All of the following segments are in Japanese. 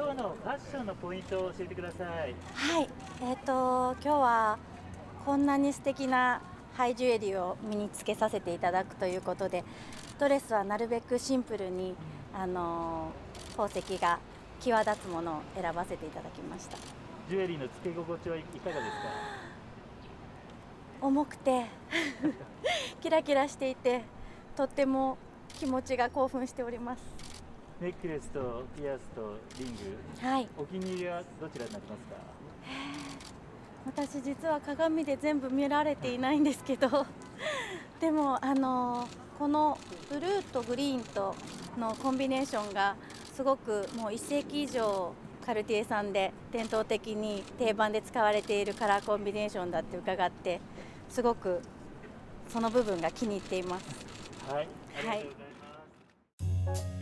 「今日のファッションのポイントを教えてください。はい、えっ、と今日はこんなに素敵なハイジュエリーを身につけさせていただくということで、ドレスはなるべくシンプルにあの宝石が際立つものを選ばせていただきました。ジュエリーのつけ心地はいかがですか？重くてキラキラしていて、とっても気持ちが興奮しております。ネックレスとピアスとリング。はい。お気に入りはどちらになりますか？私実は鏡で全部見られていないんですけど でもあのこのブルーとグリーンとのコンビネーションがすごくもう1世紀以上カルティエさんで伝統的に定番で使われているカラーコンビネーションだって伺ってすごくその部分が気に入っています。はい、ありがとうござい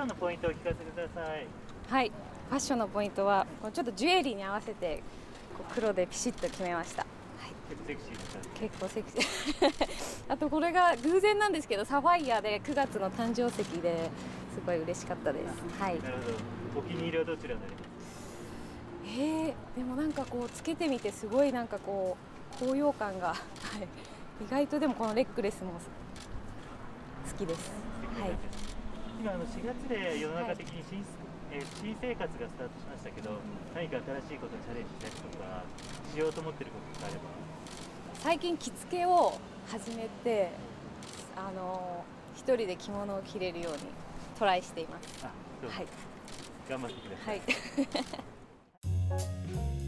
ョンのポイントをお聞かせください。はい。ファッションのポイントはちょっとジュエリーに合わせてこう黒でピシッと決めました、はい、結構セクシーな感じ。結構セクシー。あとこれが偶然なんですけどサファイアで9月の誕生石ですごい嬉しかったです。はい。なるほど。お気に入りはどちらになりますか？えー、でもなんかこうつけてみてすごいなんかこう高揚感が、はい、意外とでもこのレックレスも好きです。はい今あの4月で世の中的に新,、えー新生活がスタートしましたけど、何か新しいことにチャレンジしたりとかしようと思ってることがあれば。最近着付けを始めてあの一人で着物を着れるようにトライしています。あ、そう、はい。頑張ってください。はい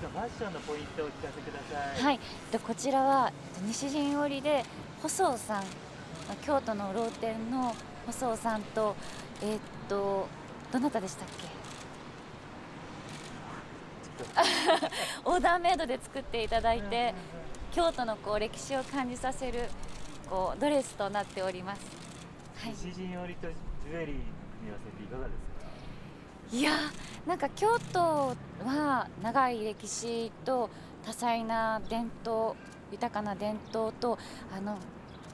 じゃあ本日のファッションのポイントをお聞かせください。はい、でこちらは西陣織で細尾さん京都の老店の細尾さんとえーっとどなたでしたっけ？オーダーメイドで作っていただいて京都のこう歴史を感じさせるこうドレスとなっております。はい、西陣織とジュエリーの組み合わせっていかがですか？いやーなんか京都は長い歴史と多彩な伝統豊かな伝統とあの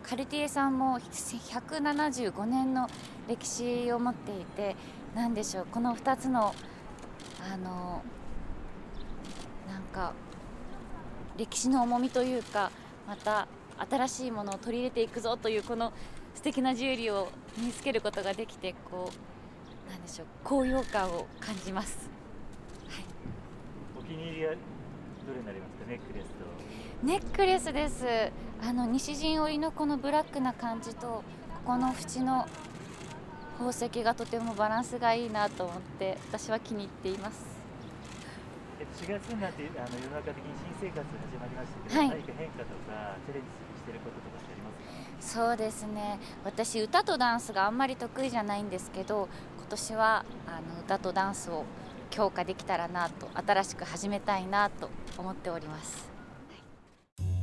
カルティエさんも175年の歴史を持っていて何でしょうこの2つのあのなんか歴史の重みというかまた新しいものを取り入れていくぞというこの素敵なジュエリーを身につけることができてこうなんでしょう高揚感を感じます。お気に入りはどれになりますか？ネックレスと。ネックレスです。あの西陣織のこのブラックな感じとここの縁の宝石がとてもバランスがいいなと思って私は気に入っています。えっと4月になってあの世の中的に新生活始まりましたけど、はい。何か変化とかチャレンジしてることとかってありますか？そうですね。私歌とダンスがあんまり得意じゃないんですけど今年はあの歌とダンスを強化できたらなと新しく始めたいなと思っております。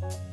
はい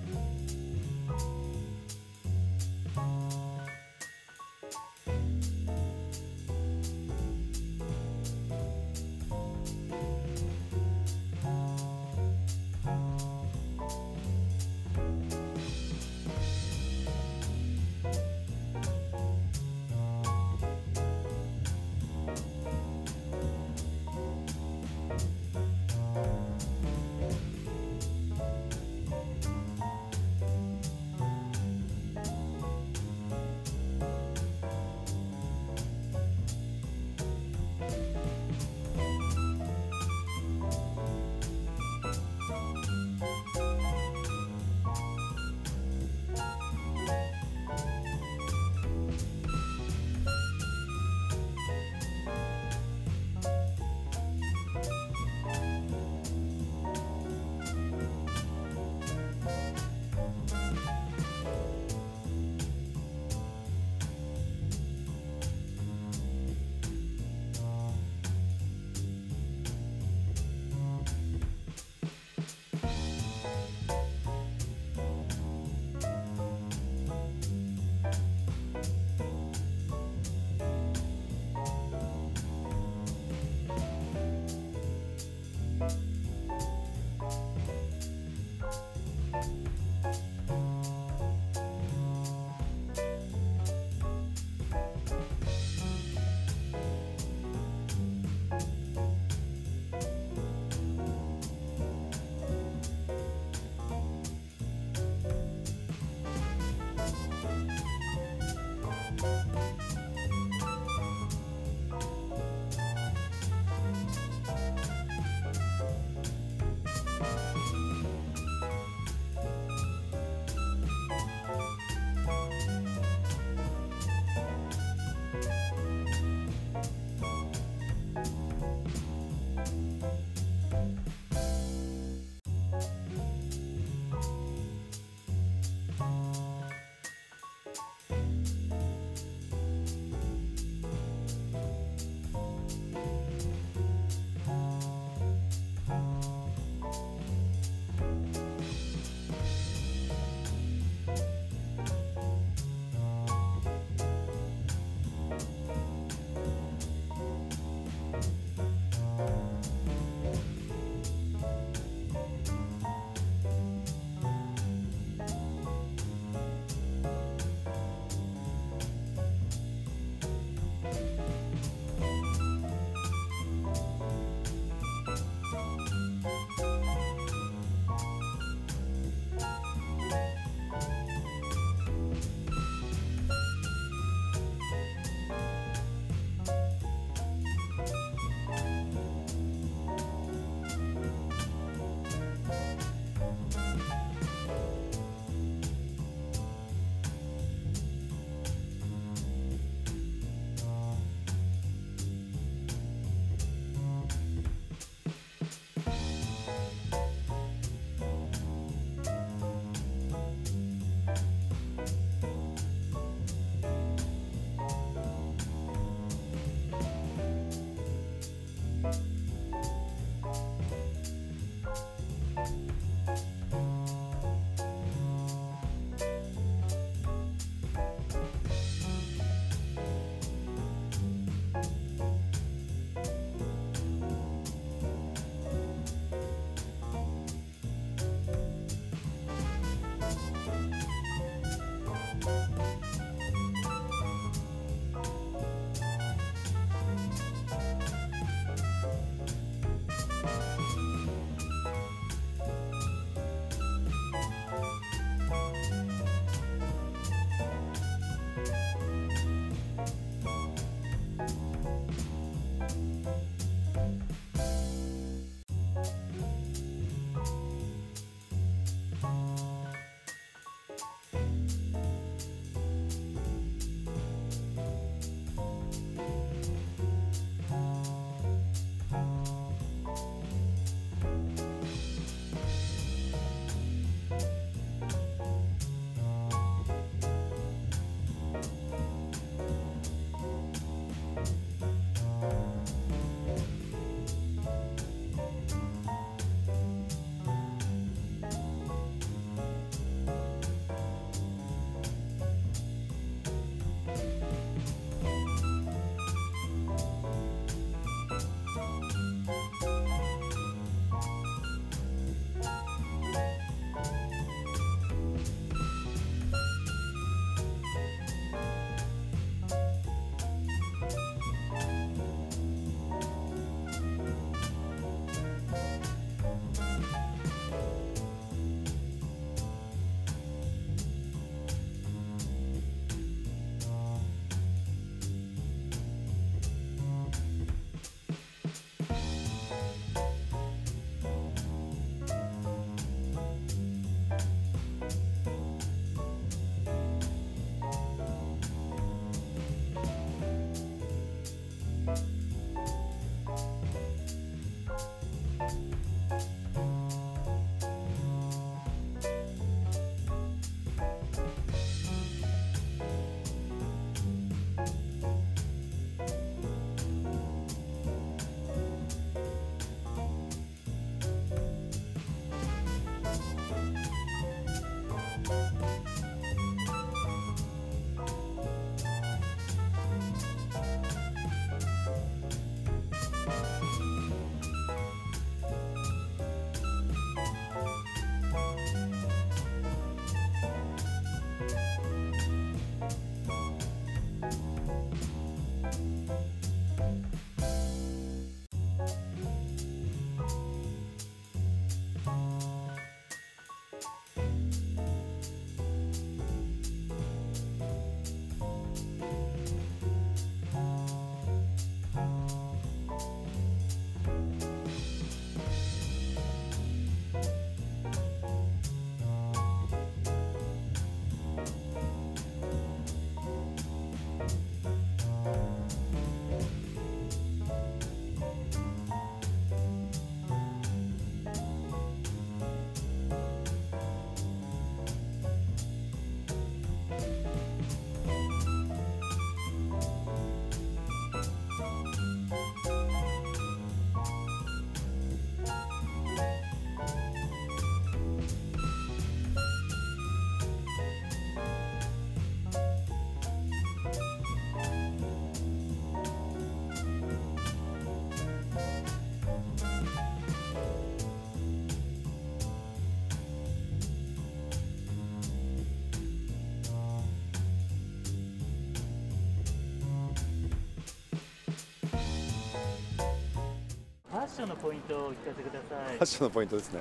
ョンのポイントをお聞かせくださいファッションのポイントですね。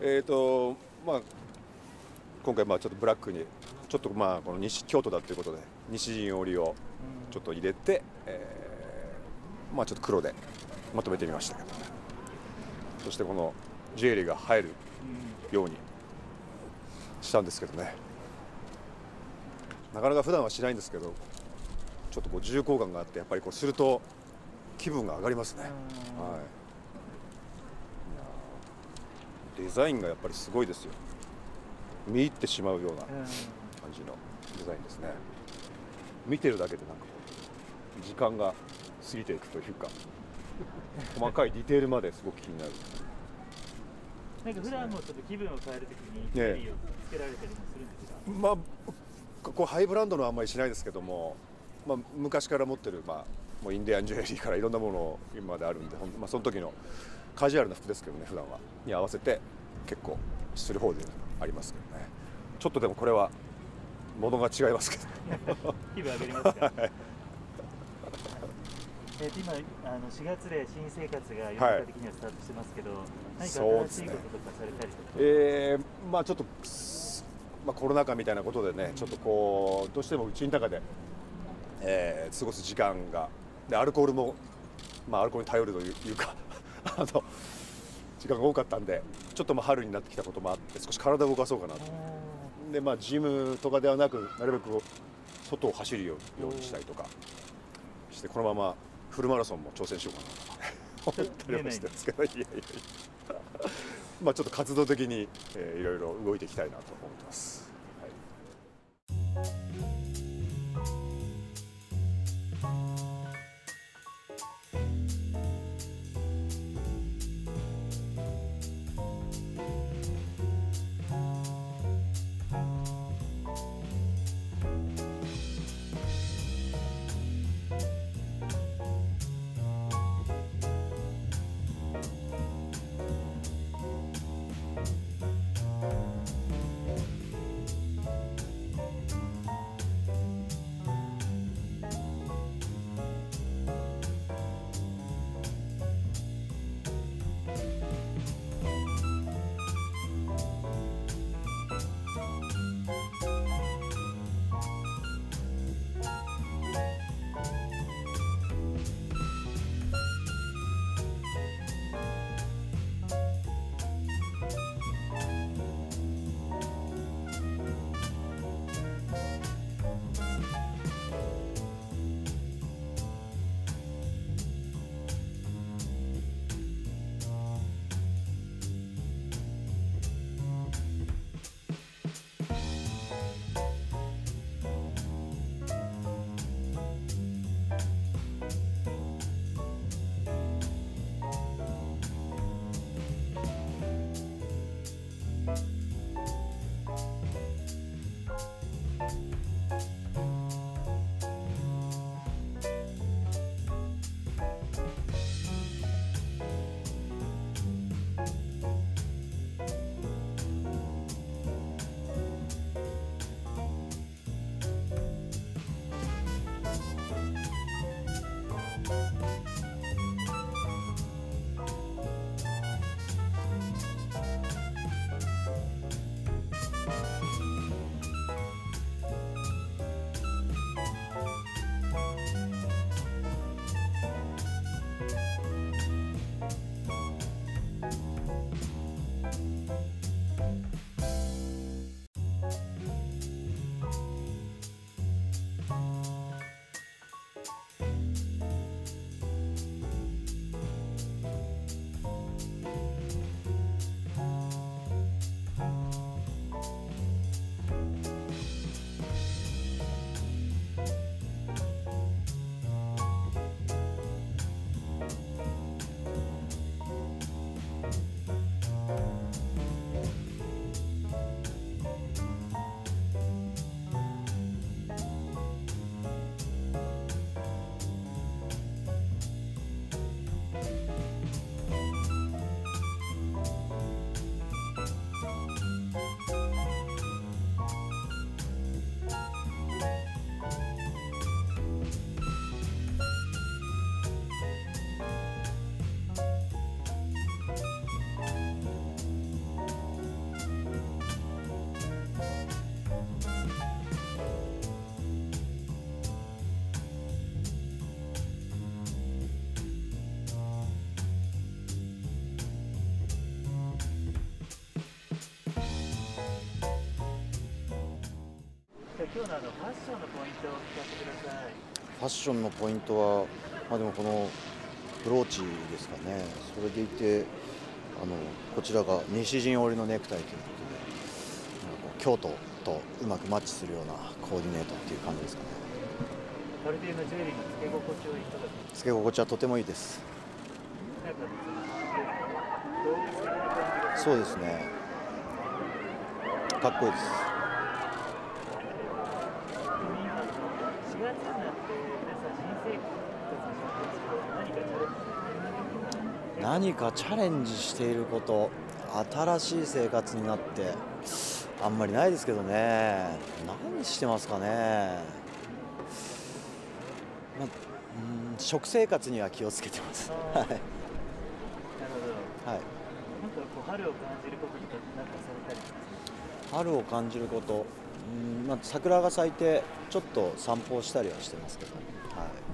えっ、とまあ今回まあちょっとブラックにちょっとまあこの西京都だということで西陣織をちょっと入れて、えーまあちょっと黒でまとめてみましたけど、そしてこのジュエリーが入るようにしたんですけどね。なかなか普段はしないんですけど、ちょっとこう重厚感があってやっぱりこうすると気分が上がりますね。はい。デザインがやっぱりすごいですよ。見入ってしまうようなうん。感じのデザインですね。見てるだけでなんかこう時間が過ぎていくというか細かいディテールまですごく気になる。なんか普段もちょっと気分を変えるときにジえ。えュエリーをつけられたりもするんですか、まあこうハイブランドのはあんまりしないですけども、まあ、昔から持ってる、まあ、もうインディアンジュエリーからいろんなものを今まであるんでほん、まあ、その時のカジュアルな服ですけどね普段は。に合わせて結構する方でありますけどね。ちょっとでもこれはものが違いますけど。気分上がりますか？えーと今あの4月で新生活が世の中的にはスタートしてますけど、何か新しいこととかされたりとか、えーまあちょっと、すまあ、コロナ禍みたいなことでね、ちょっとこうどうしてもうちの中で、えー過ごす時間がでアルコールも、まあ、アルコールに頼るというかあの時間が多かったんでちょっとまあ春になってきたこともあって少し体を動かそうかなと。で、まあ、ジムとかではなくなるべく外を走るようにしたりとかしてこのままフルマラソンも挑戦しようかなと。思ったりもしてるんですけどいやいやいや。まあちょっと活動的に、えーいろいろ動いていきたいなと思ってます。今日のあのファッションのポイントを聞かせてください。ファッションのポイントは、まあ、でもこのブローチですかね、それでいて、あのこちらが西陣織のネクタイということで、京都とうまくマッチするようなコーディネートっていう感じですかね。カルティエのジュエリーの付け心地はいかがですか。付け心地はとてもいいです。そうですね。かっこいいです。今あの4月になって皆さん新生活にしてますけど何かチャレンジしていること、新しい生活になって、あんまりないですけどね、何してますかね。まあ、うん食生活には気をつけてます。はい。なるほど。はい。なんかこう春を感じることとかなんかされたり春を感じること、うんまあ、桜が咲いてちょっと散歩をしたりはしてますけど、はい、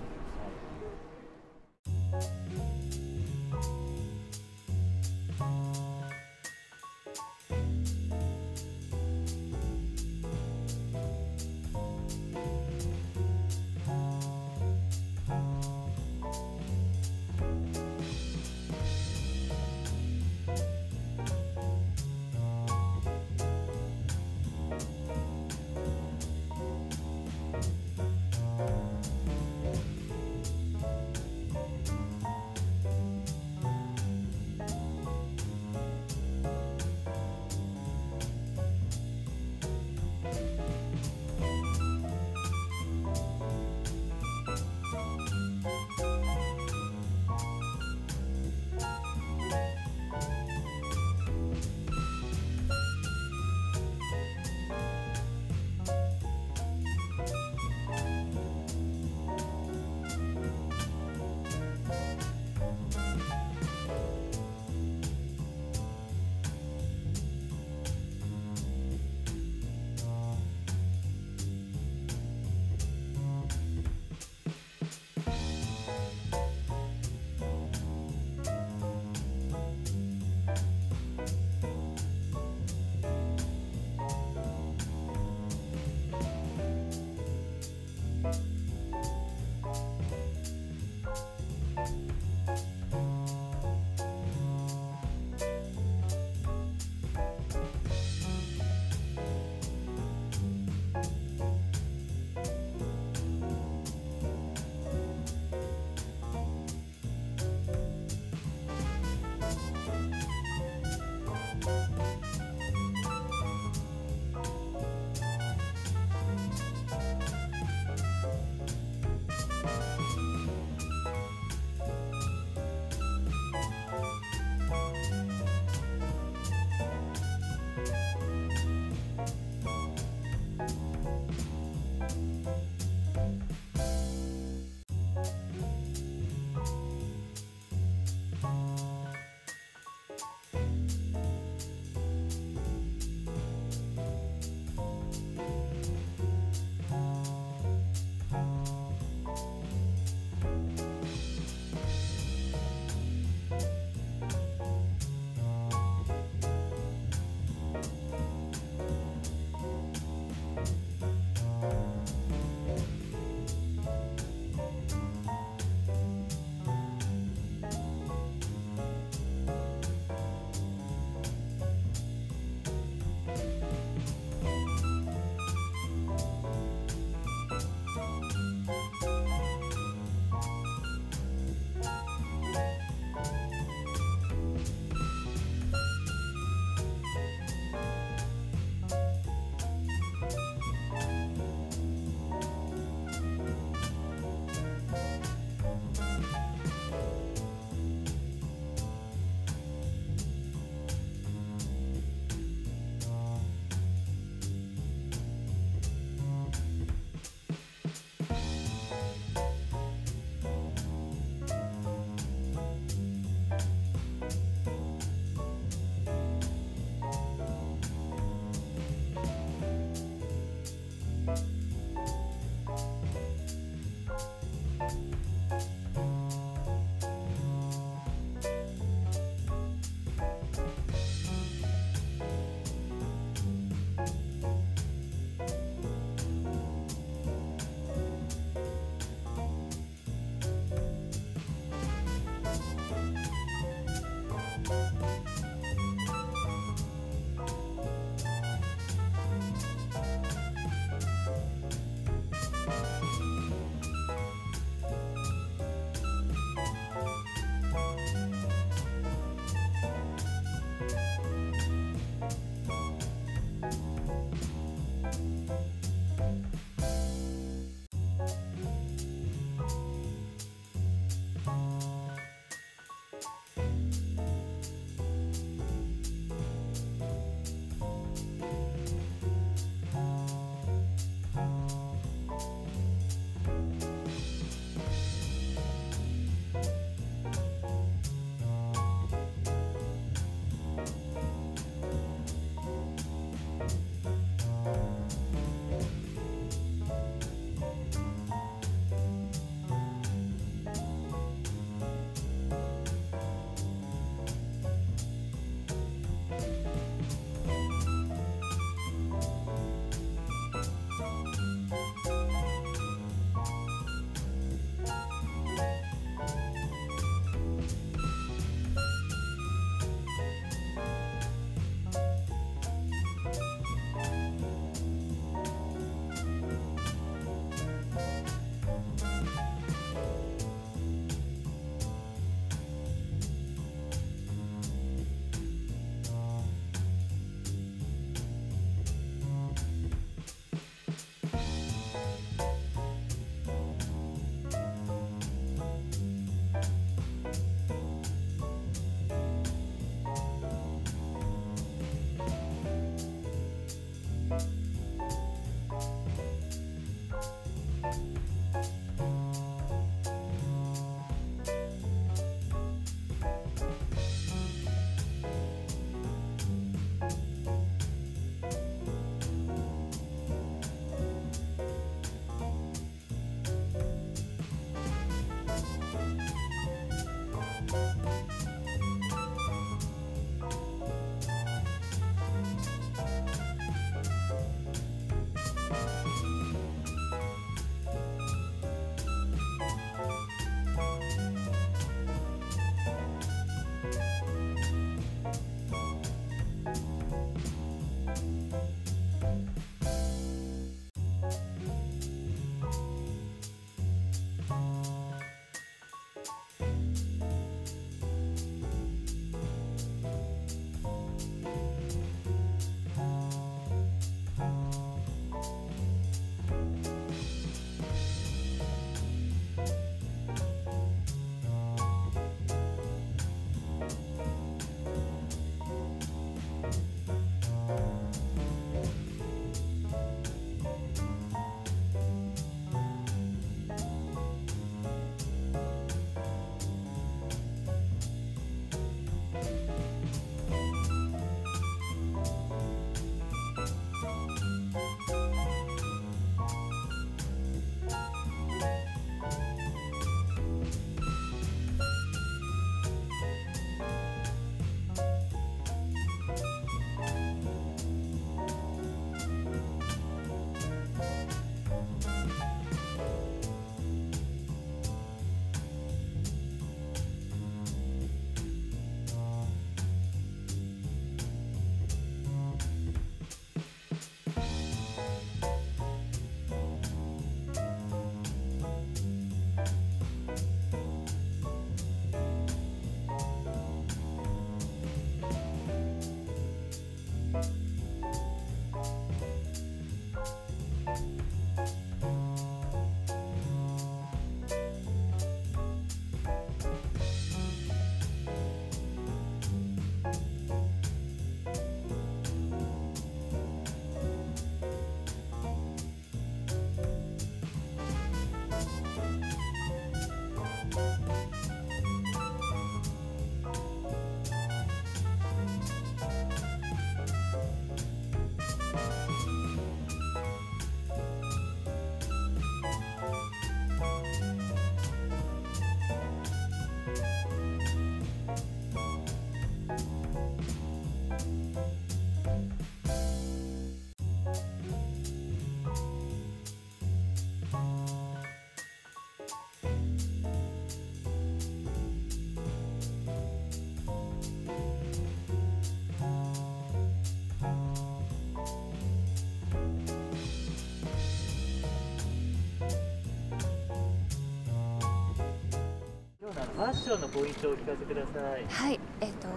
ァッションのポイントをお聞かせください。はい、えっ、と、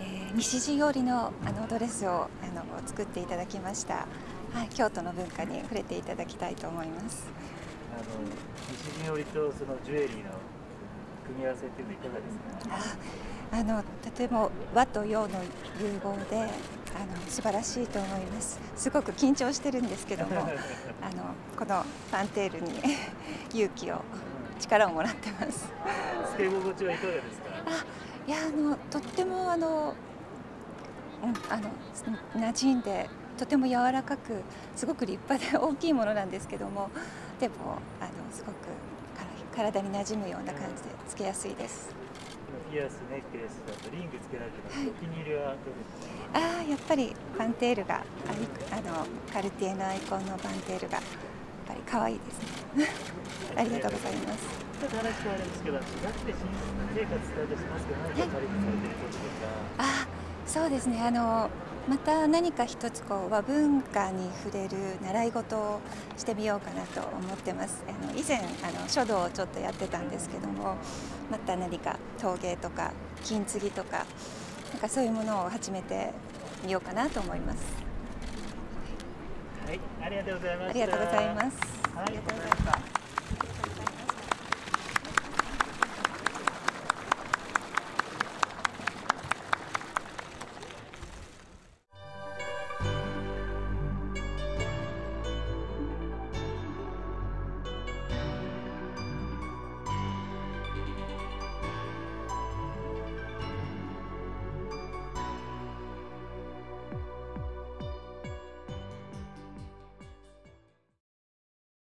えー西陣織のあのドレスをあの作っていただきました。はい、京都の文化に触れていただきたいと思います。あの西陣織とそのジュエリーの組み合わせっていうのはいかがですか？ああのとても和と洋の融合で、あの素晴らしいと思います。すごく緊張してるんですけども、あのこのファンテールに 勇気を力をもらってます。つけ心地はいかがですか？いやあのとってもあの、うん、あのす馴染んでとても柔らかくすごく立派で大きいものなんですけどもでもあのすごく体に馴染むような感じでつけやすいです。ピアス、ネックレスだとリングつけられてます。お気に入りはどうですか。ああやっぱりファンテールがあいあのカルティエのアイコンのファンテールがぱり可愛いですね。ありがとうございます。ちょっと話変わるんですけど、4月で新生活スタートしますけど、何か？チャレンジされてることとか？あそうですねあのまた何か一つこう和文化に触れる習い事をしてみようかなと思ってますあの以前あの書道をちょっとやってたんですけどもまた何か陶芸とか金継ぎとかなんかそういうものを始めてみようかなと思いますはい、ありがとうございました。ありがとうございますはい、ありがとうございます